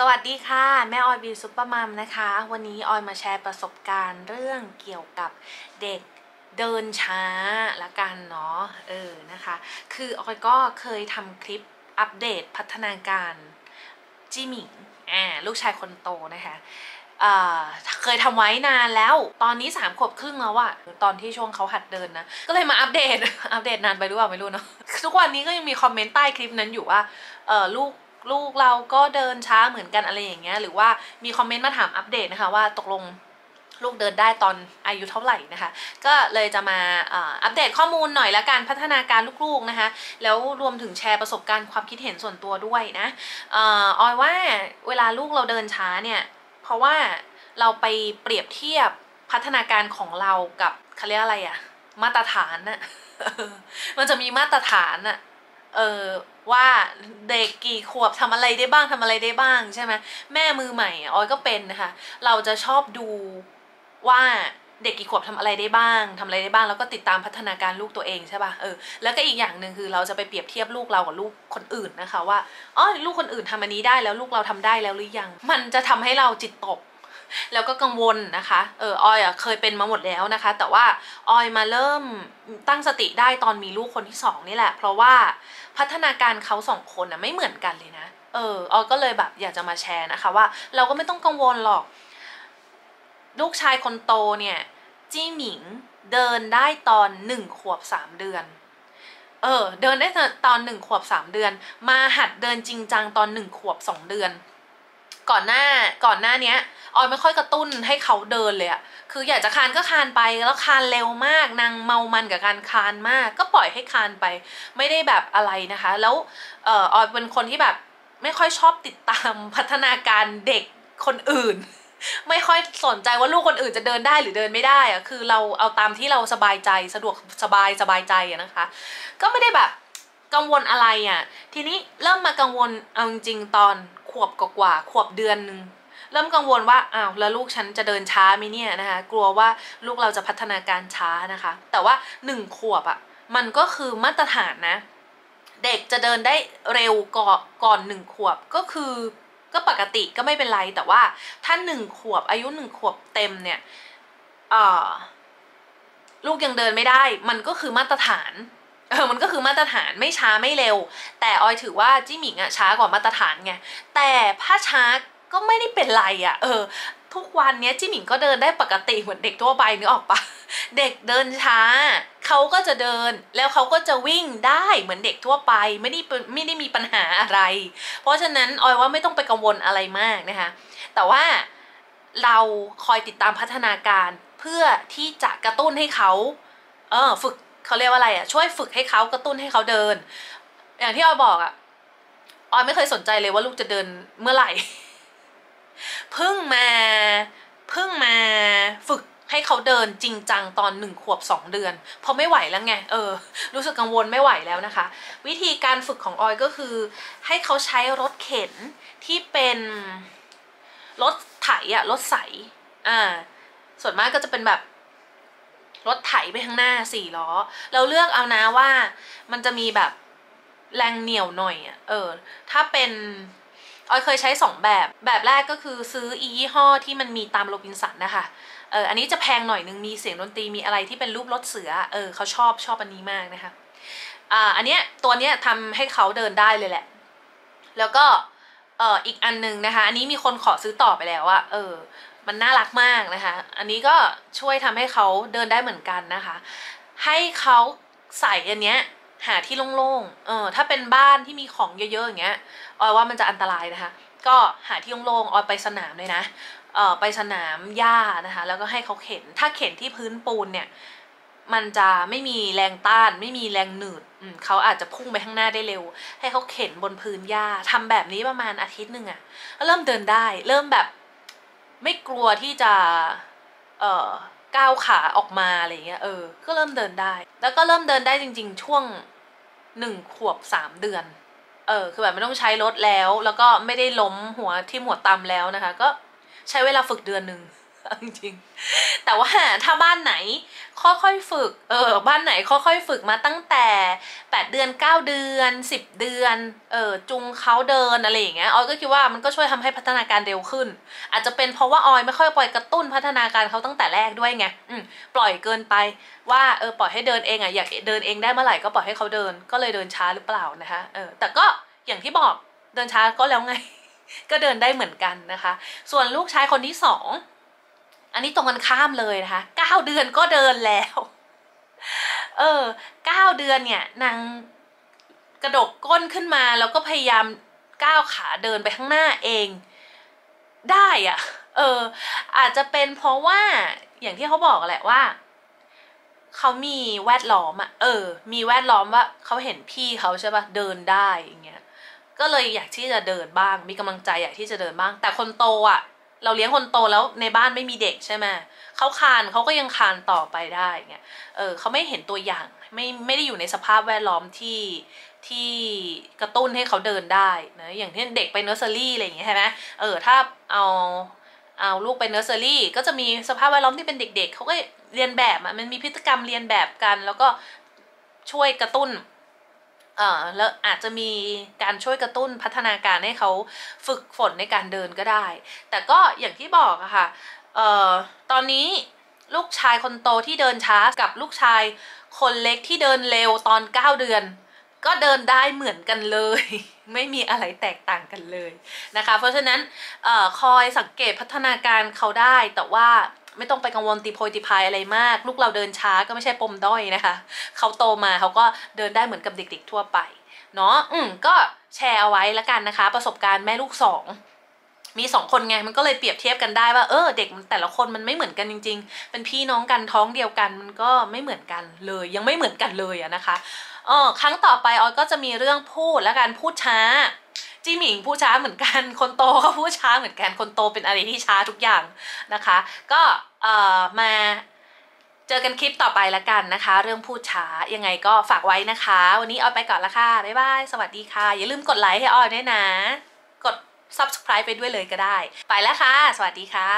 สวัสดีค่ะ แม่ออยบิวซุปเปอร์มัมนะคะ วันนี้ออยมาแชร์ประสบการณ์เรื่องเกี่ยวกับเด็กเดินช้าละกันเนาะเออนะคะ คือออยก็เคยทำคลิปอัปเดตพัฒนาการจิมิงอ่าลูกชายคนโตนะคะเเคยทำไว้นานแล้ว ตอนนี้สามขวบครึ่งแล้วอะตอนที่ช่วงเขาหัดเดินนะ ก็เลยมาอัปเดต อัปเดตนานไปหรือเปล่าไม่รู้เนาะ ทุกวันนี้ก็ยังมีคอมเมนต์ใต้คลิปนั้นอยู่ว่าลูก ลูกเราก็เดินช้าเหมือนกันอะไรอย่างเงี้ยหรือว่ามีคอมเมนต์มาถามอัปเดตนะคะว่าตกลงลูกเดินได้ตอนอายุเท่าไหร่นะคะ ก็เลยจะมาอัปเดตข้อมูลหน่อยละกันพัฒนาการลูกๆนะคะ แล้วรวมถึงแชร์ประสบการณ์ความคิดเห็นส่วนตัวด้วยนะอออยว่าเวลาลูกเราเดินช้าเนี่ย เพราะว่าเราไปเปรียบเทียบพัฒนาการของเรากับเขาเรียกอะไรอะมาตรฐานน่ะมันจะมีมาตรฐานน่ะ เออว่าเด็กกี่ขวบทำอะไรได้บ้างทำอะไรได้บ้างใช่ไหมแม่มือใหม่ออยก็เป็นนะคะเราจะชอบดูว่าเด็กกี่ขวบทำอะไรได้บ้างทำอะไรได้บ้างแล้วก็ติดตามพัฒนาการลูกตัวเองใช่ป่ะเออแล้วก็อีกอย่างหนึ่งคือเราจะไปเปรียบเทียบลูกเรากับลูกคนอื่นนะคะว่าอ๋อลูกคนอื่นทำอันนี้ได้แล้วลูกเราทำได้แล้วหรือยัง มันจะทำให้เราจิตตก แล้วก็กังวลนะคะเออออยอะเคยเป็นมาหมดแล้วนะคะ แต่ว่าออยมาเริ่มตั้งสติได้ตอนมีลูกคนที่สองนี่แหละ เพราะว่าพัฒนาการเขาสองคนอะไม่เหมือนกันเลยนะเออออยก็เลยแบบอยากจะมาแชร์นะคะว่า เราก็ไม่ต้องกังวลหรอก ลูกชายคนโตเนี่ยจี้หมิงเดินได้ตอนหนึ่งขวบสามเดือนเออเดินได้ตอนหนึ่งขวบสามเดือน มาหัดเดินจริงจังตอนหนึ่งขวบสองเดือน ก่อนหน้าก่อนหน้าเนี้ย ออยไม่ค่อยกระตุ้นให้เขาเดินเลยอะคืออยากจะคานก็คานไปแล้วคานเร็วมากนางเมามันกับการคานมาก ก็ปล่อยให้คานไป ไม่ได้แบบอะไรนะคะ แล้วเออออยเป็นคนที่แบบไม่ค่อยชอบติดตามพัฒนาการเด็กคนอื่น ไม่ค่อยสนใจว่าลูกคนอื่นจะเดินได้หรือเดินไม่ได้อะคือเราเอาตามที่เราสบายใจสะดวกสบายสบายใจอะนะคะ ก็ไม่ได้แบบกังวลอะไรอะทีนี้เริ่มมากังวลเอาจริงตอนขวบกว่าขวบเดือนหนึ่ง เริ่มกังวลว่าอ้าวแล้วลูกฉันจะเดินช้าไหมเนี่ยนะคะกลัวว่าลูกเราจะพัฒนาการช้านะคะ แต่ว่าหนึ่งขวบอะ่ะมันก็คือมาตรฐานนะ เด็กจะเดินได้เร็วก่อนก่อนหนึ่งขวบก็คือก็ปกติก็ไม่เป็นไรแต่ว่าถ้าหนึ่งขวบอายุหนึ่งขวบเต็มเนี่ยลูกยังเดินไม่ได้ มันก็คือมาตรฐานเออมันก็คือมาตรฐานไม่ช้าไม่เร็ว แต่ออยถือว่าจี้หมิงอะช้ากว่ามาตรฐานไงแต่ถ้าช้า ก็ไม่ได้เป็นไรอะเออ ทุกวันเนี้ยจี้หมิงก็เดินได้ปกติเหมือนเด็กทั่วไปนึกออกปะเด็กเดินช้าเขาก็จะเดินแล้วเขาก็จะวิ่งได้เหมือนเด็กทั่วไปไม่ได้เป็นไม่ได้มีปัญหาอะไร เพราะฉะนั้นออยว่าไม่ต้องไปกังวลอะไรมากนะคะ แต่ว่าเราคอยติดตามพัฒนาการเพื่อที่จะกระตุ้นให้เขาเออฝึกเขาเรียกว่าอะไรอะช่วยฝึกให้เขากระตุ้นให้เขาเดิน อย่างที่ออยบอกอะออยไม่เคยสนใจเลยว่าลูกจะเดินเมื่อไหร่ เพิ่งมาเพิ่งมาฝึกให้เขาเดินจริงจังตอนหนึ่งขวบสองเดือน เพราะไม่ไหวแล้วไง เออ รู้สึกกังวลไม่ไหวแล้วนะคะ วิธีการฝึกของออยก็คือ ให้เขาใช้รถเข็นที่เป็นรถไถอะรถใสอ่าส่วนมากก็จะเป็นแบบรถไถไปข้างหน้าสี่ล้อ เราเลือกเอานะว่ามันจะมีแบบแรงเหนี่ยวหน่อยอะเออ ถ้าเป็น ออยเคยใช้สองแบบ แบบแรกก็คือซื้ออียี่ห้อที่มันมีตามโรบินสันนะคะ เอออันนี้จะแพงหน่อยนึงมีเสียงดนตรีมีอะไรที่เป็นรูปรถเสือ เออเขาชอบชอบอันนี้มากนะคะ อ่าอันเนี้ยตัวเนี้ยทำให้เขาเดินได้เลยแหละ แล้วก็เอออีกอันนึงนะคะ อันนี้มีคนขอซื้อต่อไปแล้วอะเออ มันน่ารักมากนะคะ อันนี้ก็ช่วยทำให้เขาเดินได้เหมือนกันนะคะ ให้เขาใส่อันเนี้ย หาที่โล่งๆ เออ ถ้าเป็นบ้านที่มีของเยอะๆอย่างเงี้ย ออยว่ามันจะอันตรายนะคะ ก็หาที่โล่งๆ ออยไปสนามเลยนะ เออไปสนามหญ้านะคะ แล้วก็ให้เขาเข็น ถ้าเข็นที่พื้นปูนเนี่ย มันจะไม่มีแรงต้าน ไม่มีแรงหนืดเขาอาจจะพุ่งไปข้างหน้าได้เร็ว ให้เขาเข็นบนพื้นหญ้าทำแบบนี้ประมาณอาทิตย์หนึ่งอะก็เริ่มเดินได้ เริ่มแบบ ไม่กลัวที่จะ เอ่อก้าวขาออกมาอะไรเงี้ย เออ ก็เริ่มเดินได้ แล้วก็เริ่มเดินได้จริง ๆ ช่วง หนึ่งขวบสามเดือน เออ คือแบบไม่ต้องใช้รถแล้ว แล้วก็ไม่ได้ล้มหัวที่หัวตำแล้วนะคะ ก็ใช้เวลาฝึกเดือนหนึ่ง จริง แต่ว่าถ้าบ้านไหนค่อยๆฝึก เออ บ้านไหนค่อยๆฝึกมาตั้งแต่ 8 เดือน 9 เดือน 10 เดือน เออจุงเขาเดินอะไรอย่างเงี้ยออยก็คิดว่ามันก็ช่วยทำให้พัฒนาการเร็วขึ้น อาจจะเป็นเพราะว่าออยไม่ค่อยปล่อยกระตุ้นพัฒนาการเขาตั้งแต่แรกด้วยไงอืมปล่อยเกินไปว่าเออปล่อยให้เดินเองอะอยากเดินเองได้เมื่อไหร่ก็ปล่อยให้เขาเดิน ก็เลยเดินช้าหรือเปล่านะคะเออแต่ก็อย่างที่บอกเดินช้าก็แล้วไง ก็เดินได้เหมือนกันนะคะ ส่วนลูกชายคนที่สอง อันนี้ตรงกันข้ามเลยนะคะเก้าเดือนก็เดินแล้ว เออเก้าเดือนเนี่ยนางกระดกก้นขึ้นมาแล้วก็พยายามก้าวขาเดินไปข้างหน้าเอง ได้อะเออ อาจจะเป็นเพราะว่าอย่างที่เขาบอกแหละว่าเขามีแวดล้อมอะเออ มีแวดล้อมว่าเขาเห็นพี่เขาใช่ปะเดินได้อย่างเงี้ย ก็เลยอยากที่จะเดินบ้าง มีกำลังใจอยากที่จะเดินบ้าง แต่คนโตอะ เราเลี้ยงคนโตแล้วในบ้านไม่มีเด็กใช่ไหมเขาคลานเขาก็ยังคลานต่อไปได้เงี้ยเออเขาไม่เห็นตัวอย่างไม่ไม่ได้อยู่ในสภาพแวดล้อมที่ที่กระตุ้นให้เขาเดินได้นะอย่างที่เด็กไปเนอร์เซอรี่อะไรอย่างเงี้ยใช่ไหมเออถ้าเอาเอาลูกไปเนอร์เซอรี่ก็จะมีสภาพแวดล้อมที่เป็นเด็ก ๆเขาก็เลียนแบบมันมีพฤติกรรมเลียนแบบกัน แล้วก็ช่วยกระตุ้น เอ่อแล้วอาจจะมีการช่วยกระตุ้นพัฒนาการให้เขาฝึกฝนในการเดินก็ได้ แต่ก็อย่างที่บอกอะค่ะเอ่อตอนนี้ลูกชายคนโตที่เดินช้ากับลูกชายคนเล็กที่เดินเร็วตอน 9 เดือน ก็เดินได้เหมือนกันเลย ไม่มีอะไรแตกต่างกันเลยนะคะ เพราะฉะนั้นออคอยสังเกตพัฒนาการเขาได้แต่ว่า ไม่ต้องไปกังวลตีโพยตีพายอะไรมาก ลูกเราเดินช้าก็ไม่ใช่ปมด้อยนะคะ เขาโตมาเขาก็เดินได้เหมือนกับเด็ก ๆ ทั่วไปเนาะอืมก็แชร์เอาไว้แล้วกันนะคะ ประสบการณ์แม่ลูกสองมีสองคนไงมันก็เลยเปรียบเทียบกันได้ว่าเออเด็กแต่ละคนมันไม่เหมือนกันจริง ๆ เป็นพี่น้องกันท้องเดียวกันมันก็ไม่เหมือนกันเลย ยังไม่เหมือนกันเลยอะนะคะเออครั้งต่อไปออยก็จะมีเรื่องพูดและการพูดช้า จีหมิงพูดช้าเหมือนกัน คนโตก็พูดช้าเหมือนกัน คนโตเป็นอะไรที่ช้าทุกอย่างนะคะ ก็เอ่อมาเจอกันคลิปต่อไปละกันนะคะ เรื่องพูดช้ายังไงก็ฝากไว้นะคะ วันนี้ออยไปก่อนละค่ะ บ๊ายบาย สวัสดีค่ะ อย่าลืมกดไลค์ให้ออยด้วยนะ กด subscribe ไปด้วยเลยก็ได้ ไปแล้วค่ะ สวัสดีค่ะ